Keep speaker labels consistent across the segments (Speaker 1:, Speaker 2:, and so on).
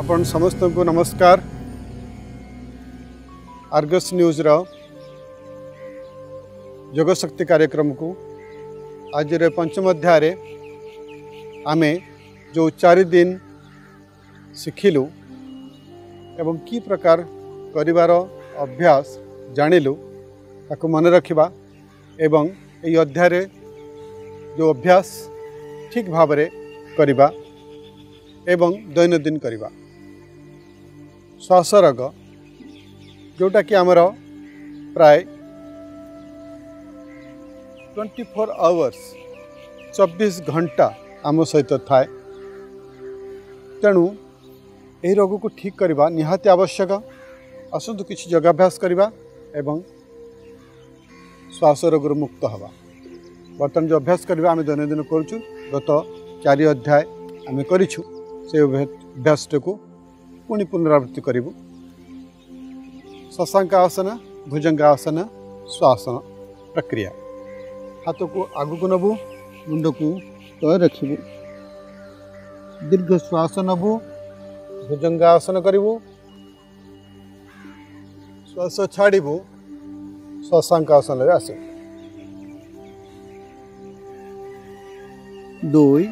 Speaker 1: আপন সমস্তক নমস্কার আরগাস নিউজৰ যোগ শক্তি কাৰ্যক্রমক আজিৰ পঞ্চম অধ্যায়ৰে আমি যো চারি দিন শিকিলু এবং কি প্ৰকাৰ কৰিবৰ অভ্যাস জানিলু তাকো মনে ৰাখিবা এবং এই অধ্যায়ৰে যো অভ্যাস ঠিক ভাৱৰে কৰিব বা এবং দৈনন্দিন কৰিব श्वास रोग जोटा कि आमर प्राय ट्वेंटी फोर आवर्स चबीस घंटा आम सहित थाए तेणु यही रोग को ठीक करने निहाती आवश्यक आसतु किसी योगाभ्यास एवं श्वास रोग मुक्त हवा बर्तमान जो अभ्यास करवा आम दैनदिन करत चार अध्याय आम कर अभ्यास को पुणी पुनरावृत्ति करू शशांक आसन भुजंगा आसन श्वासन प्रक्रिया हाथ को आग को नबु मुंड को रखू दीर्घ श्वास नबु भुजंगा आसन करू श्वास छाड़बू शशांक आसन आस दुई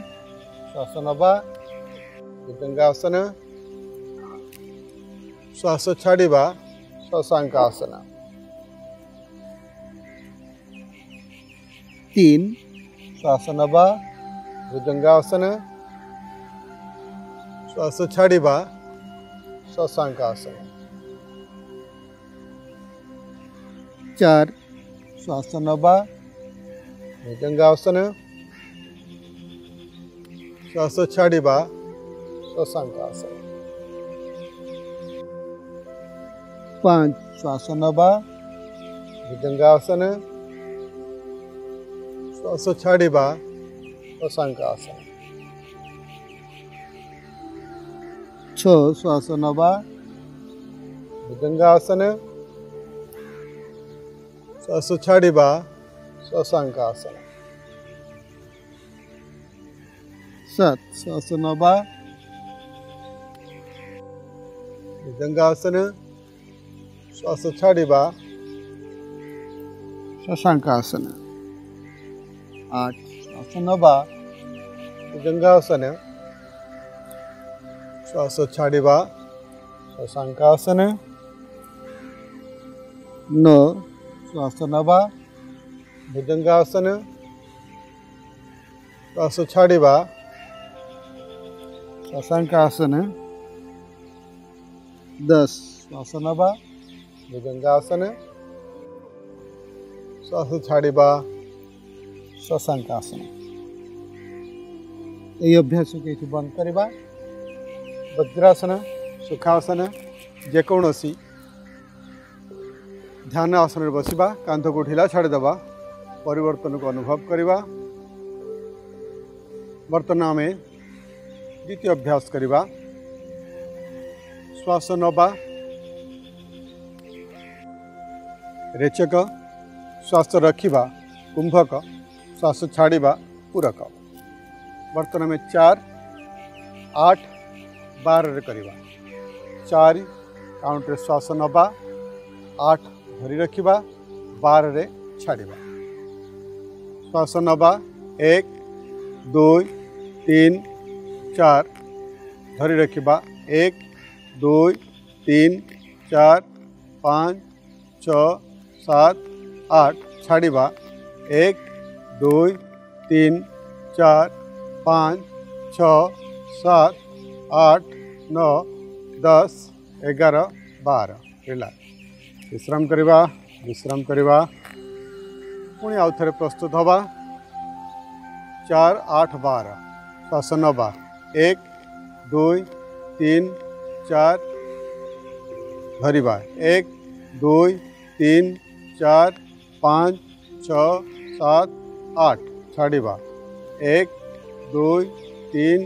Speaker 1: श्वास नवा भुजंगासन आसन श्वास छाड़ ಛಾಡಿವ आसन तीन श्वास नवा भुजंगासन श्वास छाड़ छाड़ा आसन चार श्वास नवा भुजंगासन श्वास छाड़ा आसन पांच श्वासन बा भुजंगासन श्वास छाड़ी बा आसन शंकासन छ श्वासन बा भुजंगासन श्वास छाड़ी बा शशांकासन सात नवा बा भुजंगासन श्वास ಛಾಡಿ शशाक आसन आठ नवा आसन बा शशाक आसन बा श्वास नवा भुजंगा आसन श्वास श्वासोच्छाड़ी शशाक आसन दस श्वास नवा ये गंगासन है स्वास्थ्य छाड़ी बा शशांकासन यही अभ्यास को ये बंद करवा वज्रासन सुखासन जेकोसी ध्यान आसन बस कांध को ढिला दबा परिवर्तन को अनुभव करवा बर्तमान आम द्वितीय अभ्यास करवा श्वास नवा रेचक श्वास रखा कुंभक श्वास छाड़ पूरक बर्तन आम चार आठ बार करवा चार काउंट्रे श्वास नवा आठ धरी रखा बारे छाड़ श्वास नवा एक दुई तीन चार धरी रखा एक दुई तीन चार पाँच छः सात आठ छाड़ एक दो तीन चार पाँच छ सात आठ नौ दस एगार बार रिलाक्स विश्राम करवा विश्राम करवा पुणी आउ थे प्रस्तुत हवा चार आठ बार श्वास नवा एक दुई तीन चार धरवा एक दुई तीन चार पाँच छ सात आठ साढ़े एक दो तीन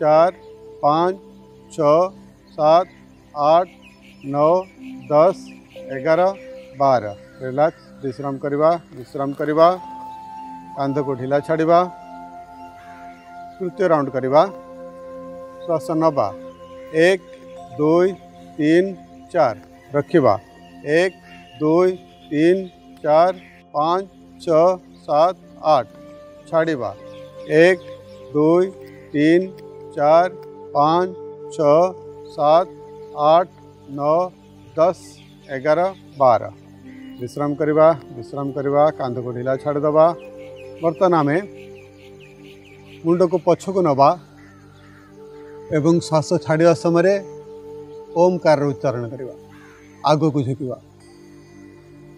Speaker 1: चार पाँच छ सात आठ नौ दस एगारह बारह रिलैक्स विश्राम करवा विश्राम करवा कांध को ढिला छाड़ तृतीय राउंड करवा श्वास नवा एक दुई तीन चार रखा एक दुई तीन चार पाँच छ सात आठ छाड़ी बार एक दो तीन चार पाँच छ सात आठ नौ दस एगार बार विश्राम करवा विश्राम करवा कांध को छाड़ छाड़दे बर्तन आम मुंड को पक्ष को नवा एवं श्वास छाड़ समय ओंकार उच्चारण करवा आग को झुकवा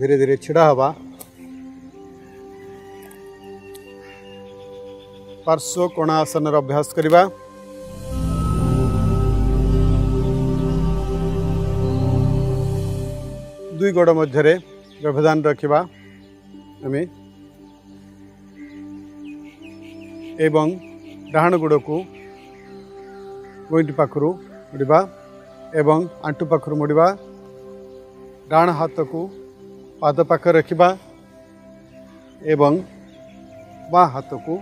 Speaker 1: धीरे धीरे छिड़ा हवा पार्श्व कोणासन अभ्यास करवा दुई गोड़ मध्य व्यवधान रखा आम एवं ଡାହାଣ ଗୋଡ଼କୁ ଗୋଇଠି ପାଖରୁ ମୋଡ଼ିବା आंठू पाखर ପାଖରୁ डाण हाथ को पादपाख रखा एवं बा हाथ को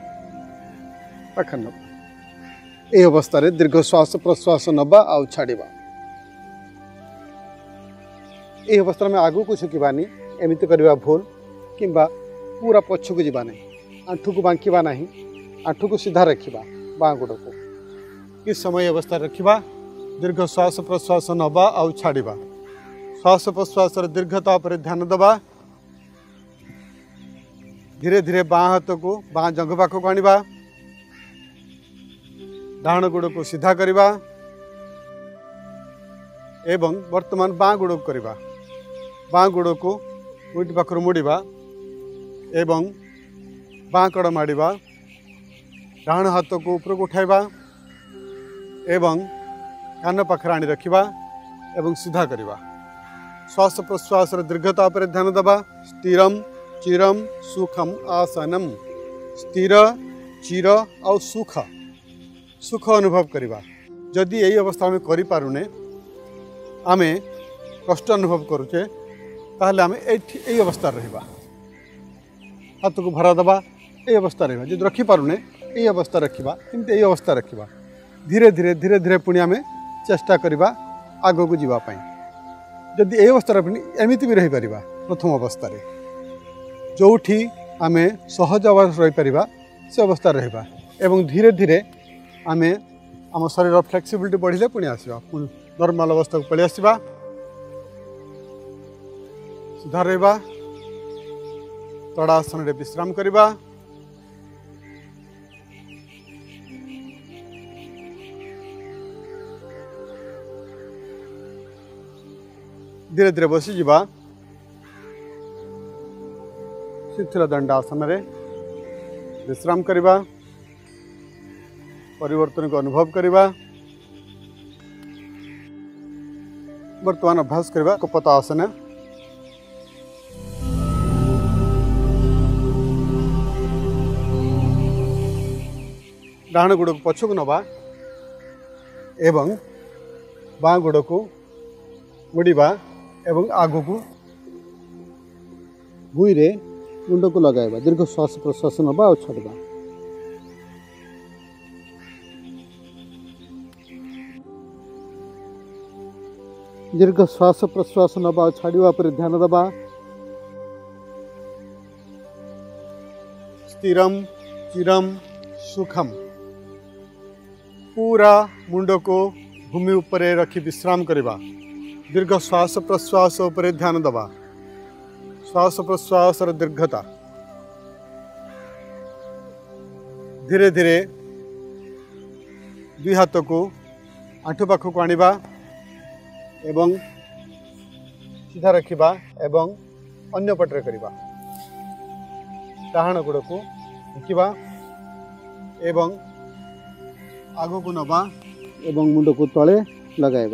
Speaker 1: पाख ये अवस्था दीर्घ श्वास प्रश्वास नवा आ छाड़ यह अवस्था में आगू को छुकानी एमती करने भूल कि पूरा पक्ष को जवाना आंठु को बांक ना आंठू को सीधा रखा बा गोड़ को किस समय अवस्था रखा दीर्घ श्वास प्रश्वास ना आ छाड़ श्वास प्रश्वास दीर्घता पर ध्यान दबा, धीरे धीरे बाँ हाथ को बाँ जंघ पाख को आहण गोड़ को सीधा करवा एवं बर्तमान बाँ गोड़ करवा बाँ गोड़ को उइट पाखर मोड़ा एवं बाँ कड़ माड़ डाण हाथ को ऊपर को उठाइबा एवं कान पाखे आनी रखा एवं सीधा करवा श्वास प्रश्वास दीर्घता पर ध्यान दबा स्थिर चिरम सुखम आसनम स्थिर चिर आउ सुख सुख अनुभव करवा जदि यही अवस्था आम करें आम कष्ट अनुभव करुचे ताहले आम यही अवस्था रहा हाथ को भरा दबा ये अवस्था रहा जो रखिपारे यही अवस्था रखा इमती यही अवस्था रखा धीरे धीरे धीरे धीरे पुणी आम चेस्टा करवा आगक जावाई ଯଦି ଏ ଅବସ୍ଥାରେ ଏମିତି ବି ରହିପାରିବା ପ୍ରଥମ ଅବସ୍ଥାରେ ଯେଉଁଠି ଆମେ ସହଜ ଅବସ୍ଥା ରହିପାରିବା ସେ ଅବସ୍ଥାରେ ରହିବା ଏବଂ ଧୀରେ ଧୀରେ ଆମେ ଆମ ଶରୀର ଫ୍ଲେକ୍ସିବିଲିଟି ବଢ଼ିଲେ ପୁଣି ଆସିବା ପୁଣି ନର୍ମାଲ୍ ଅବସ୍ଥାକୁ ପଳେଇ ଆସିବା ସୁଧାର ରହିବା ତଡ଼ା ଆସନରେ ବିଶ୍ରାମ କରିବା धीरे धीरे बसीजा शिथिल दंड आसन विश्राम करवा परिवर्तन को अनुभव करवा वर्तमान अभ्यास करवा कपता आसन डाण गुड़ को नवा एवं बाँ गोड़ को मुड़ा आग को भूरे मुंड को लगे दीर्घ श्वास प्रश्वास ना आ दीर्घ श्वास प्रश्वास ना आ ध्यान दवा स्थिर चिरम सुखम पूरा मुंड को भूमि ऊपर रखी विश्राम करवा दीर्घ श्वास प्रश्वास ध्यान दवा श्वास प्रश्वास दीर्घता धीरे धीरे दुई हाथ को आंठू पाख को एवं सीधा रखा एवं अन्य पटे डाण गोड़ को झुकवा एवं आग को नवा एवं मुंड को तले लगे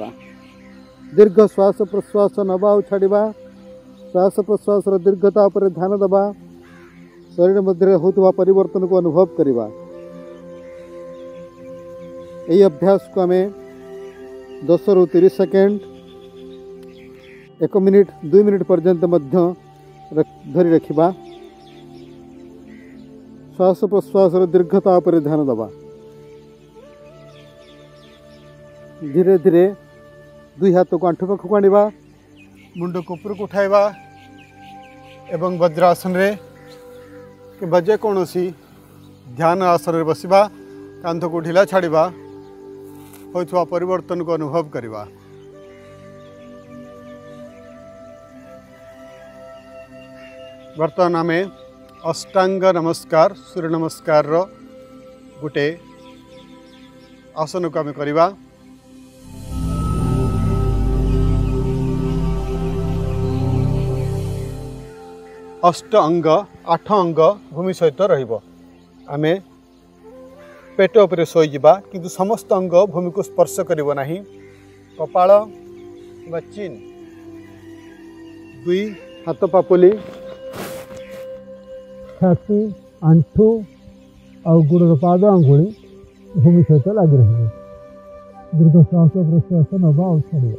Speaker 1: दीर्घ श्वास प्रश्वास नवा छाड़ श्वास प्रश्वास दीर्घता पर ध्यान दबा शरीर मध्य होवर्तन को अनुभव करवा अभ्यास को आम दस रु तीस सेकेंड एक मिनिट दुई मिनिट पर्यंत धरी रखा श्वास प्रश्वास दीर्घता पर ध्यान दबा धीरे धीरे दुई हाथ को आंठू पाख को आ मुंड को ऊपर को एवं वज्रासन कि जेकोसी ध्यान आसन बस कांध को ढिला छाड़ होवर्तन को अनुभव करवा बर्तमान आम अष्टांग नमस्कार सूर्य नमस्कार गोटे आसन को आम करवा ଅଷ୍ଟ ଅଙ୍ଗ ଆଠ ଅଙ୍ଗ ଭୂମି ସହିତ ରହିବ ଆମେ ପେଟ ଉପରେ ଶୋଇଯିବା କିନ୍ତୁ ସମସ୍ତ ଅଙ୍ଗ ଭୂମିକୁ ସ୍ପର୍ଶ କରିବ ନାହିଁ କପାଳ ବା ଚିନ୍ ଦୁଇ ହାତ ପାପୁଲି ଛାତି ଆଣ୍ଠୁ ଆଉ ଗୋଡ଼ର ପାଦ ଆଙ୍ଗୁଳି ଭୂମି ସହିତ ଲାଗି ରହିବ ଦୀର୍ଘ ଶ୍ୱାସ ପ୍ରଶ୍ୱାସ ନେବା ଆଉ ଛାଡ଼ିବା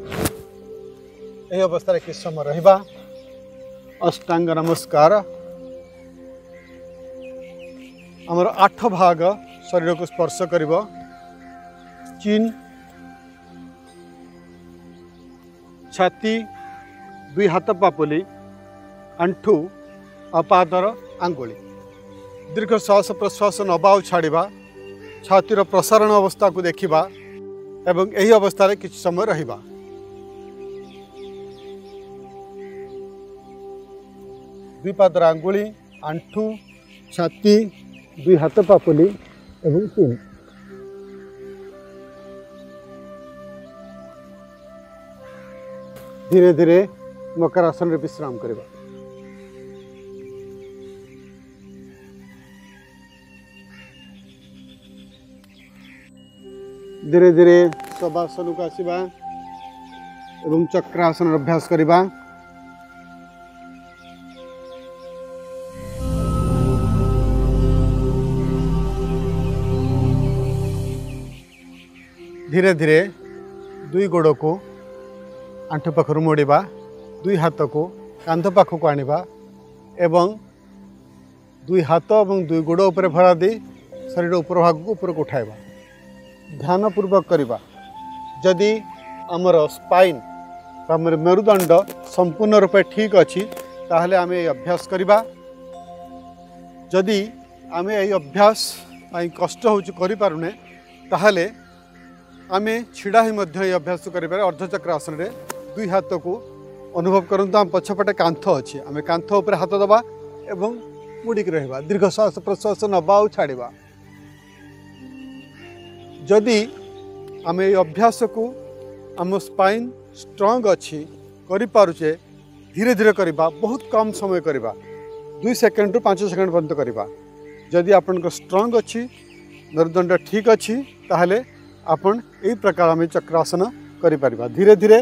Speaker 1: ଏହି ଅବସ୍ଥାରେ କିଛି ସମୟ ରହିବା अष्टांग नमस्कार ଆମର ଆଠ ଭାଗ ଶରୀରକୁ ସ୍ପର୍ଶ କରିବ ଚିନ୍ ଛାତି ଦୁଇ ହାତ ପାପୁଲି ଆଣ୍ଠୁ ଆଉ ପାଦର ଆଙ୍ଗୁଳି ଦୀର୍ଘ ଶ୍ୱାସ ପ୍ରଶ୍ୱାସ ନେବା ଆଉ ଛାଡ଼ିବା ଛାତିର ପ୍ରସାରଣ ଅବସ୍ଥାକୁ ଦେଖିବା ଏବଂ ଏହି ଅବସ୍ଥାରେ କିଛି ସମୟ ରହିବା दुईपाद आंगुी आंठू छाती दुई हाथ पापुली एवं तीन धीरे धीरे मकर आसन विश्राम करवा धीरे धीरे सब आसन को आसवा चक्रासन अभ्यास करवा धीरे धीरे दुई गोड़ को आंठू पाखर मोड़ दुई हाथ को कांध पाख को एवं दुई हाथ एवं दुई गोड़ उपरे भरा दे शरीर ऊपर भाग को ऊपर को उठाइबा ध्यान पूर्वक करवा जदि आमर स्पाइन मेरुदंड संपूर्ण रूप ठीक अच्छी तेल आम अभ्यास करवा जदि आम यभ्यास कष्ट हो पारने ताल्ले आम ढड़ा ही अभ्यास कर अर्धचक्र आसन में दुई हाथ को अनुभव कर पछपटे कांथ अच्छे आम कांथ उपर हाथ दबा एवं मुड़ी के रहा दीर्घ श्वास प्रश्वास नवा छाड़ जदि आम अभ्यास को आम स्पाइन स्ट्रंग अच्छी करे धीरे धीरे करवा बहुत कम समय करवा दुई सेकेंड रू पांच सेकेंड पर्यटन करवा जदि आप स्ट्रंग अच्छी मेरुदंड ठीक अच्छी तालोले आपण ଏହି ପ୍ରକାର ଆମେ ଚକ୍ରାସନ କରିପାରିବା ଧୀରେ ଧୀରେ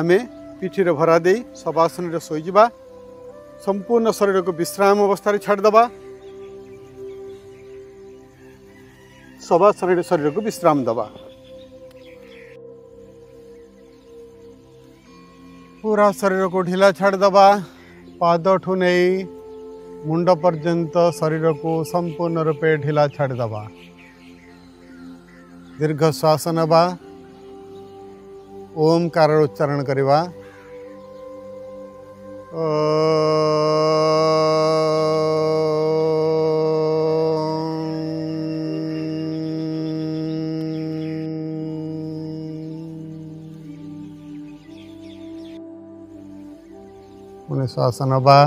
Speaker 1: ଆମେ ପିଠିରେ ଭରା ଦେଇ ଶବାସନରେ ଶୋଇଯିବା ସମ୍ପୂର୍ଣ୍ଣ ଶରୀରକୁ ବିଶ୍ରାମ ଅବସ୍ଥାରେ ଛାଡ଼ିଦେବା ଶବାସନରେ ଶରୀରକୁ ବିଶ୍ରାମ ଦେବା ପୁରା ଶରୀରକୁ ଢିଲା ଛାଡ଼ିଦେବା ପାଦଠୁ ନେଇ ମୁଣ୍ଡ ପର୍ଯ୍ୟନ୍ତ ଶରୀରକୁ ସମ୍ପୂର୍ଣ୍ଣ ରୂପେ ଢିଲା ଛାଡ଼ିଦେବା दीर्घ श्वास नवा ओंकार उच्चारण करवा श्वास नवा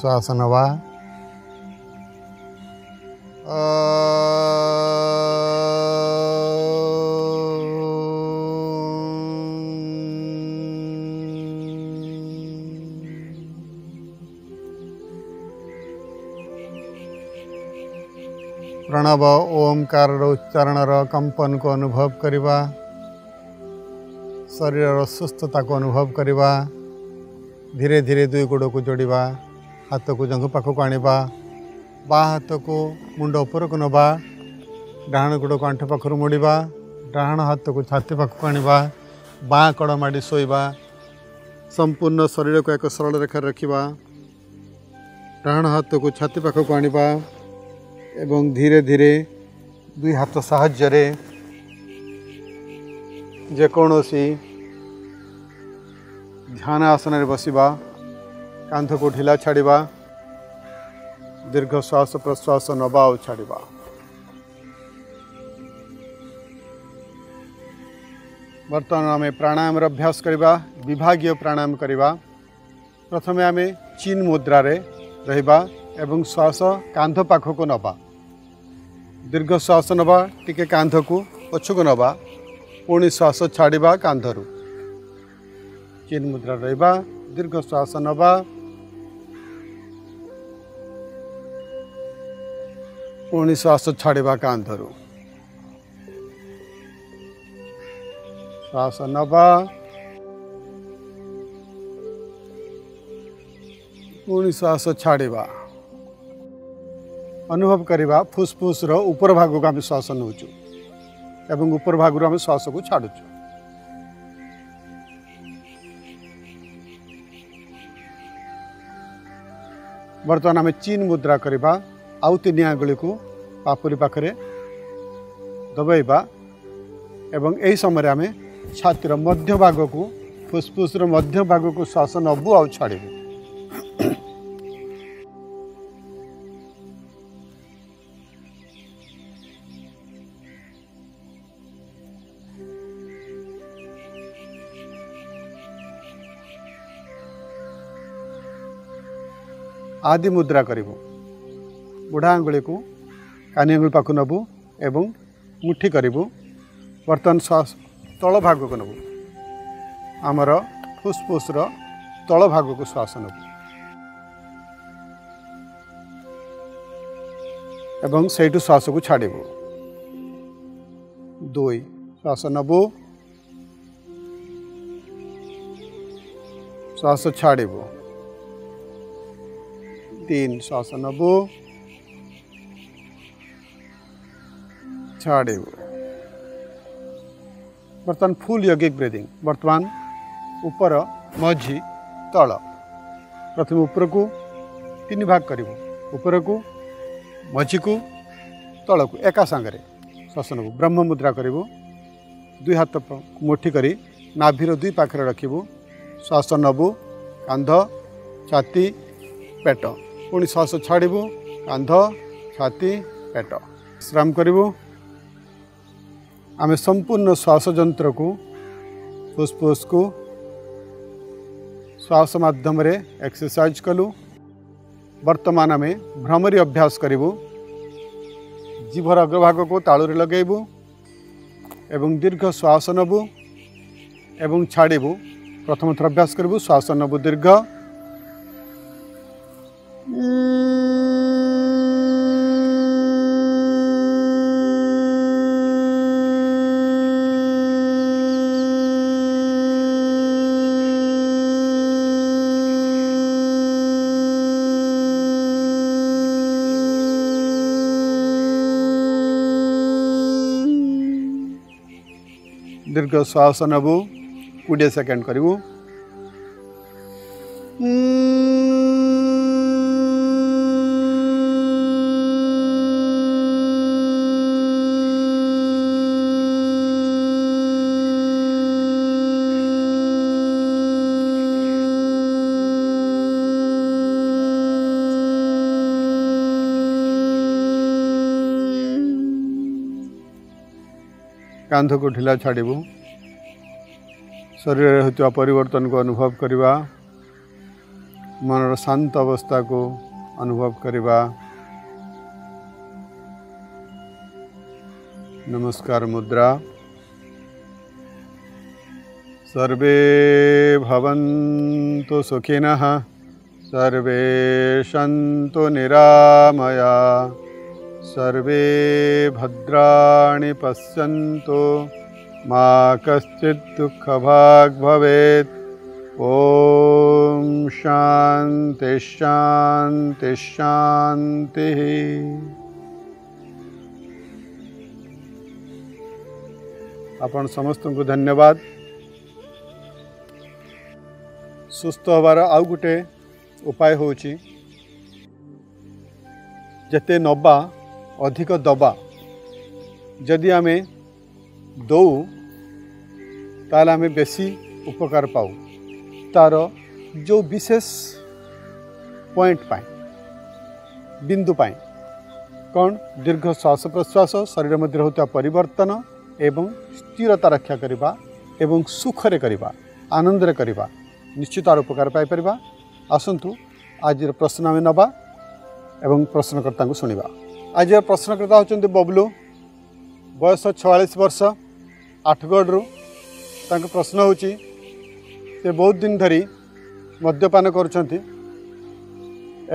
Speaker 1: श्वासन वा प्रणव ओंकार उच्चारण कंपन को अनुभव करवा शरीर सुस्थता को अनुभव करवा धीरे धीरे दुई गोड़ को जोड़ा ହାତକୁ ଜଙ୍ଘ ପାଖକୁ ଆଣିବା ବାଁ ହାତକୁ ମୁଣ୍ଡ ଉପରକୁ ନେବା ଡାହାଣ ଗୋଡ଼କୁ ଆଣ୍ଠୁ ପାଖରୁ ମୋଡ଼ିବା ଡାହାଣ ହାତକୁ ଛାତି ପାଖକୁ ଆଣିବା ବାଁ କଡ଼ ମାଡ଼ି ଶୋଇବା ସମ୍ପୂର୍ଣ୍ଣ ଶରୀରକୁ ଏକ ସରଳ ରେଖାରେ ରଖିବା ଡାହାଣ ହାତକୁ ଛାତି ପାଖକୁ ଆଣିବା ଏବଂ ଧୀରେ ଧୀରେ ଦୁଇ ହାତ ସାହାଯ୍ୟରେ ଯେକୌଣସି ଧ୍ୟାନ ଆସନରେ ବସିବା कांध को ढिला छाड़ दीर्घ श्वास प्रश्वास नवा छाड़ बर्तमान आम प्राणायाम अभ्यास करवा विभाग प्राणायाम करवा प्रथम आम चीन मुद्रा रे रहिबा एवं श्वास कांध पाख को नवा दीर्घश्वास नवा टे कांध को पछक नवा पुणी श्वास छाड़ कांधर चीन मुद्रा रहिबा श्वास नवा पुणी श्वास छाड़ कांधर श्वास नवा पुणी श्वास छाड़ अनुभव करवा फुसफुस ऊपर भाग को आम श्वास नौ ऊपर भाग रु श्वास को छाड़ बर्तमान आम चीन मुद्रा करवा ଆଉ ତିନି ଆଙ୍ଗୁଳିକୁ ପାପୁରୀ ପାଖରେ ଦବାଇବା ଏବଂ ଏହି ସମୟରେ ଆମେ ଛାତିର ମଧ୍ୟଭାଗକୁ ଫୁସ୍ଫୁସ୍ର ମଧ୍ୟଭାଗକୁ ଶ୍ୱାସ ନେବୁ ଆଉ ଛାଡ଼ିବୁ ଆଦି ମୁଦ୍ରା କରିବୁ ବୁଢ଼ା ଆଙ୍ଗୁଳିକୁ କାନି ଆଙ୍ଗୁଳି ପାଖକୁ ନେବୁ ଏବଂ ମୁଠି କରିବୁ ବର୍ତ୍ତମାନ ତଳ ଭାଗକୁ ନେବୁ ଆମର ଫୁସ୍ଫୁସ୍ର ତଳ ଭାଗକୁ ଶ୍ୱାସ ନେବୁ ଏବଂ ସେଇଠୁ ଶ୍ୱାସକୁ ଛାଡ଼ିବୁ ଦୁଇ ଶ୍ୱାସ ନେବୁ ଶ୍ୱାସ ଛାଡ଼ିବୁ तीन श्वास नब्बे ଇଚ୍ଛା ଆଡ଼େଇବୁ ବର୍ତ୍ତମାନ ଫୁଲ୍ ୟୋଗିକ ବ୍ରିଦିଂ ବର୍ତ୍ତମାନ ଉପର ମଝି ତଳ ପ୍ରଥମେ ଉପରକୁ ତିନି ଭାଗ କରିବୁ ଉପରକୁ ମଝିକୁ ତଳକୁ ଏକା ସାଙ୍ଗରେ ଶ୍ୱସନକୁ ବ୍ରହ୍ମ ମୁଦ୍ରା କରିବୁ ଦୁଇ ହାତ ମୁଠି କରି ନାଭିର ଦୁଇ ପାଖରେ ରଖିବୁ ଶ୍ୱାସ ନେବୁ କାନ୍ଧ ଛାତି ପେଟ ପୁଣି ଶ୍ୱାସ ଛାଡ଼ିବୁ କାନ୍ଧ ଛାତି ପେଟ ବିଶ୍ରାମ କରିବୁ आम संपूर्ण जंत्र को फुसफुस को श्वास मध्यम एक्सरसाइज कलु बर्तमान आम भ्रमरी अभ्यास करूँ जीभर अग्रभाग को तालु लगेबू एवं दीर्घ श्वास नबू एवं छाड़बू प्रथम थर अभ्यास करूँ श्वास नबू दीर्घ ଅଧିକ ଶ୍ୱାସ ନେବୁ କୋଡ଼ିଏ ସେକେଣ୍ଡ କରିବୁ କାନ୍ଧକୁ ଢିଲା ଛାଡ଼ିବୁ शरीर परिवर्तन को अनुभव करवा मन शांत अवस्था को अनुभव करवा नमस्कार मुद्रा सर्वे भवन्तु सुखिनः सर्वे सन्तु निरामया सर्वे भद्राणि पश्यन्तु माँ कश्चित् दुःखभाग् भवेत् ॐ शान्ति शान्ति शान्तिः अपन समस्तों को धन्यवाद ସୁସ୍ଥ ହେବାର ଆଉ ଗୋଟେ ଉପାୟ ହେଉଛି ଯେତେ ନେବା ଅଧିକ ଦେବା ଯଦି ଆମେ दौ तमें बेसी उपकार पा तार जो विशेष पॉइंट पाए बिंदु पाए कौन दीर्घ श्वास प्रश्वास शरीर मध्य परिवर्तन एवं स्थिरता रक्षा करने सुखर सुखरे आनंद निश्चित आर उपकार पाई आसतु आज प्रश्न आम नवा एवं प्रश्नकर्ता को शुणा आज प्रश्नकर्ता हूँ बबलू बयस छयास वर्ष ଆଠଗଡ଼ରୁ ତାଙ୍କ ପ୍ରଶ୍ନ ହେଉଛି ସେ ବହୁତ ଦିନ ଧରି ମଦ୍ୟପାନ କରୁଛନ୍ତି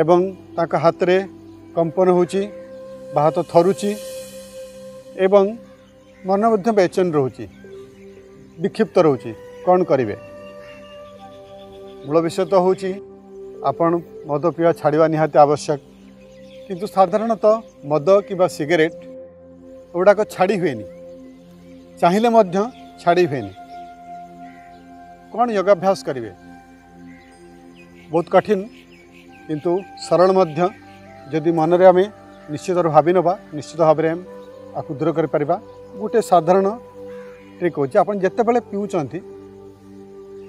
Speaker 1: ଏବଂ ତାଙ୍କ ହାତରେ କମ୍ପନ ହେଉଛି ଭାତ ଥରୁଛି ଏବଂ ମନ ମଧ୍ୟ ବେଚେନ ରହୁଛି ବିକ୍ଷିପ୍ତ ରହୁଛି କ'ଣ କରିବେ ମୂଳ ବିଷୟ ତ ହେଉଛି ଆପଣ ମଦ ପିଇବା ଛାଡ଼ିବା ନିହାତି ଆବଶ୍ୟକ କିନ୍ତୁ ସାଧାରଣତଃ ମଦ କିମ୍ବା ସିଗାରେଟ୍ ଏଗୁଡ଼ାକ ଛାଡ଼ି ହୁଏନି चाहिए छाड़ हुए कौन योगाभ्यास करे बहुत कठिन किंतु सरल मध्य जदि मनरे आम निश्चित भावी नवा निश्चित भाव आपको दूर कर गोटे साधारण ट्रिक हो जितेबले पीऊँच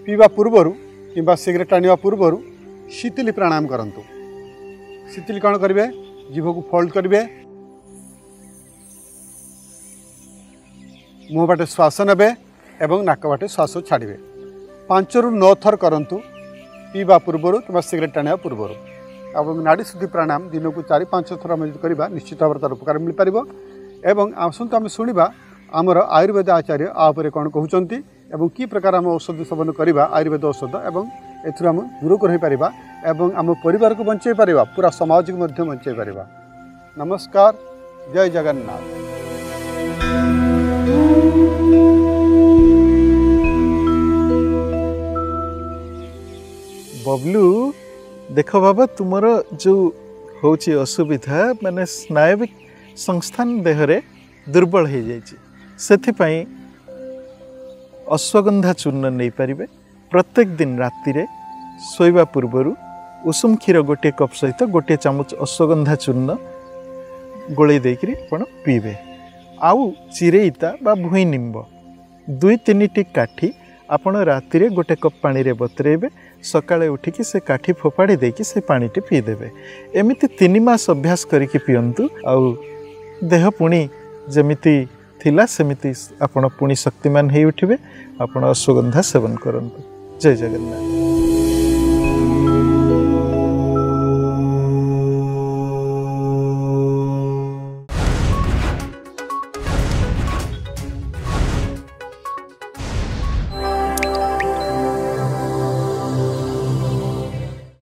Speaker 1: पीवा पूर्वर किंवा सिगरेट टाणी पूर्व शीतिली प्राणायाम करूँ शीतिली कौन करेंगे जीव को फोल्ड करेंगे ମୁହଁ ବାଟେ ଶ୍ୱାସ ନେବେ ଏବଂ ନାକ ବାଟେ ଶ୍ୱାସ ଛାଡ଼ିବେ ପାଞ୍ଚରୁ ନଅ ଥର କରନ୍ତୁ ପିଇବା ପୂର୍ବରୁ କିମ୍ବା ସିଗାରେଟ୍ ଟାଣିବା ପୂର୍ବରୁ ଏବଂ ନାଡ଼ି ଶୁଦ୍ଧି ପ୍ରାଣାୟାମ ଦିନକୁ ଚାରି ପାଞ୍ଚ ଥର ଆମେ ଯଦି କରିବା ନିଶ୍ଚିତ ଭାବରେ ତା'ର ଉପକାର ମିଳିପାରିବ ଏବଂ ଆସନ୍ତୁ ଆମେ ଶୁଣିବା ଆମର ଆୟୁର୍ବେଦ ଆଚାର୍ଯ୍ୟ ଆ ଉପରେ କ'ଣ କହୁଛନ୍ତି ଏବଂ କି ପ୍ରକାର ଆମେ ଔଷଧ ସେବନ କରିବା ଆୟୁର୍ବେଦ ଔଷଧ ଏବଂ ଏଥିରୁ ଆମେ ଦୂରକୁ ରହିପାରିବା ଏବଂ ଆମ ପରିବାରକୁ ବଞ୍ଚାଇ ପାରିବା ପୁରା ସମାଜକୁ ମଧ୍ୟ ବଞ୍ଚାଇ ପାରିବା ନମସ୍କାର ଜୟ ଜଗନ୍ନାଥ
Speaker 2: बबलू देख बाबा तुमर जो हूँ असुविधा मैंने स्नायविक संस्थान देहरे दुर्बल हो जापाई अश्वगंधा चूर्ण नहीं पारे प्रत्येक दिन राति शोवा पूर्व उषुम क्षीर गोटे कप सहित गोटे चामच अश्वगंधा चूर्ण गोल पीबे आउ चिरेता बा भूई निम्ब दुई तीन काठी ଆପଣ ରାତିରେ ଗୋଟେ କପ୍ ପାଣିରେ ବତୁରେଇବେ ସକାଳେ ଉଠିକି ସେ କାଠି ଫୋପାଡ଼ି ଦେଇକି ସେ ପାଣିଟି ପିଇଦେବେ ଏମିତି ତିନି ମାସ ଅଭ୍ୟାସ କରିକି ପିଅନ୍ତୁ ଆଉ ଦେହ ପୁଣି ଯେମିତି ଥିଲା ସେମିତି ଆପଣ ପୁଣି ଶକ୍ତିମାନ ହେଇ ଉଠିବେ ଆପଣ ଅଶ୍ୱଗନ୍ଧା ସେବନ କରନ୍ତୁ ଜୟ ଜଗନ୍ନାଥ